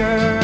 girl.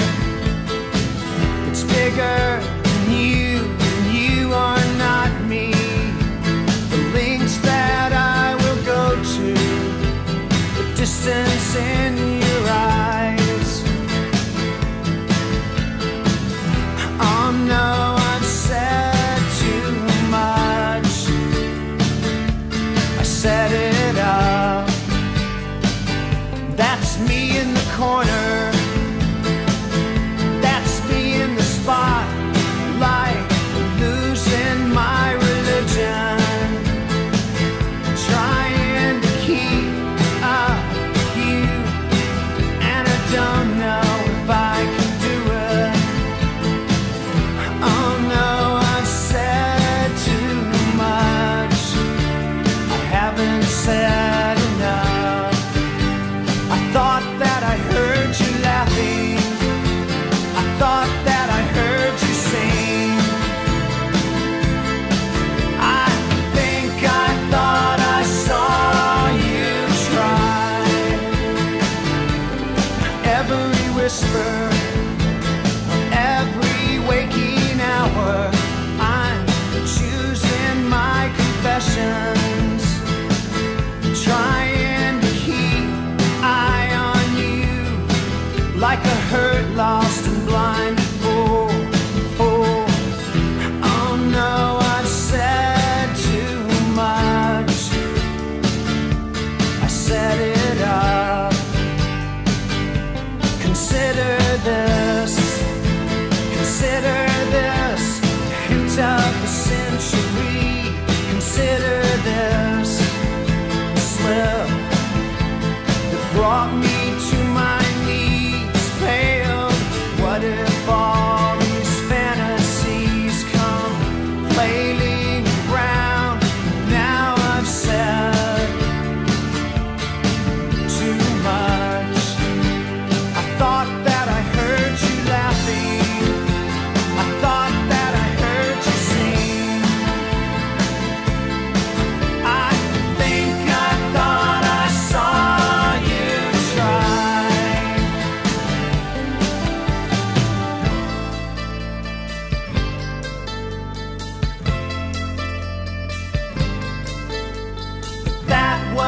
on me.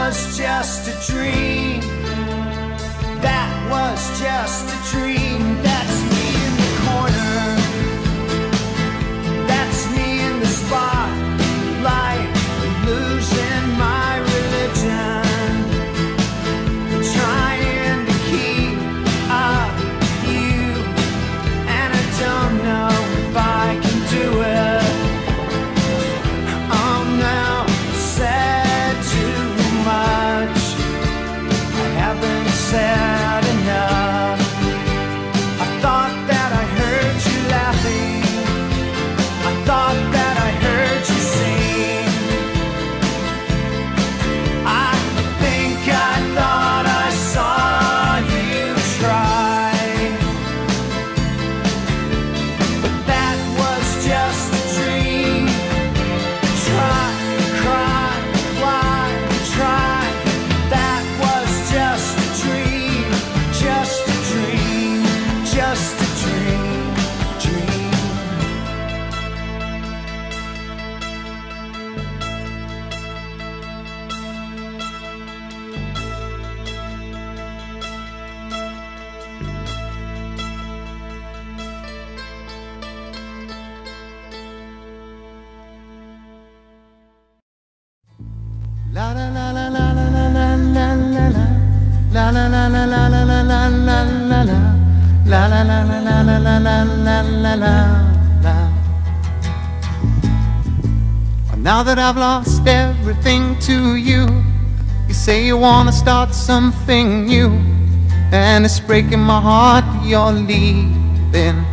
was just a dream. That was just a dream. La la la la la la la la la la la la la la la la. Now that I've lost everything to you, you say you wanna start something new, and it's breaking my heart you're leaving.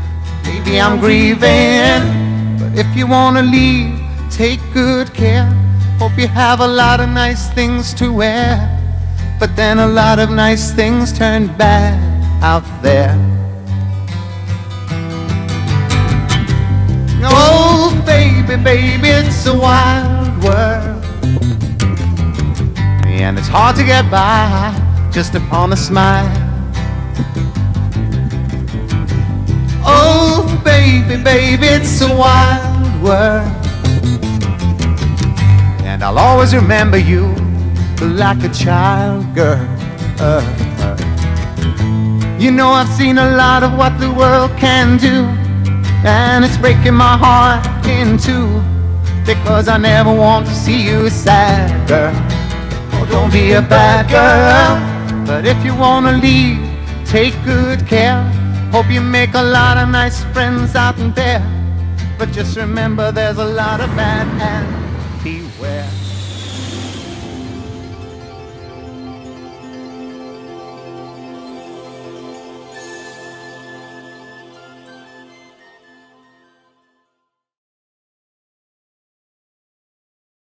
Maybe I'm grieving, but if you wanna leave, take good care. Hope you have a lot of nice things to wear. But then a lot of nice things turned bad out there. Oh, baby, baby, it's a wild world. And it's hard to get by just upon a smile. Oh, baby, baby, it's a wild world. And I'll always remember you like a child girl. Uh, uh. You know I've seen a lot of what the world can do, and it's breaking my heart in two because I never want to see you sad, girl. Oh, don't be a bad girl, but if you wanna leave, take good care. Hope you make a lot of nice friends out there, but just remember there's a lot of bad and beware.